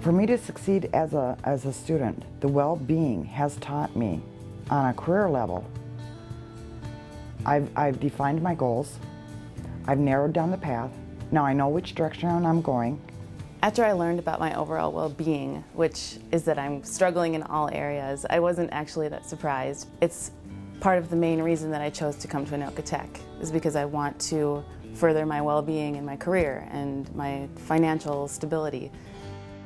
For me to succeed as a, as a student, the well-being has taught me on a career level. I've, I've defined my goals. I've narrowed down the path. Now I know which direction I'm going. After I learned about my overall well-being, which is that I'm struggling in all areas, I wasn't actually that surprised. It's part of the main reason that I chose to come to Anoka Tech, is because I want to further my well-being in my career and my financial stability.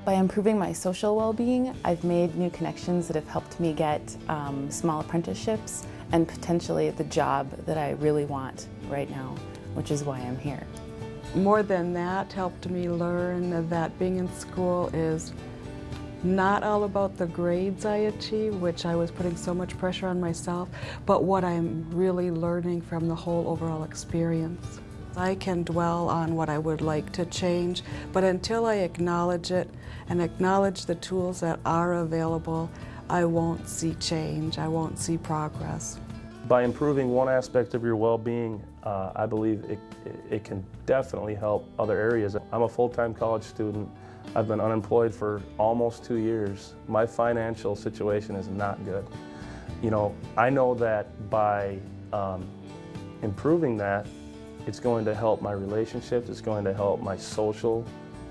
By improving my social well-being, I've made new connections that have helped me get um, small apprenticeships and potentially the job that I really want right now, which is why I'm here. More than that helped me learn that being in school is not all about the grades I achieve, which I was putting so much pressure on myself, but what I'm really learning from the whole overall experience. I can dwell on what I would like to change, but until I acknowledge it and acknowledge the tools that are available, I won't see change, I won't see progress. By improving one aspect of your well-being, uh, I believe it, it can definitely help other areas. I'm a full-time college student. I've been unemployed for almost two years. My financial situation is not good. You know, I know that by um, improving that, it's going to help my relationships, it's going to help my social,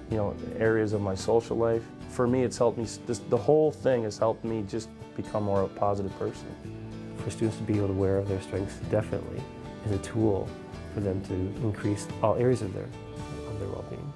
you know, areas of my social life. For me, it's helped me, this, the whole thing has helped me just become more of a positive person. For students to be aware of their strengths definitely is a tool for them to increase all areas of their, of their well-being.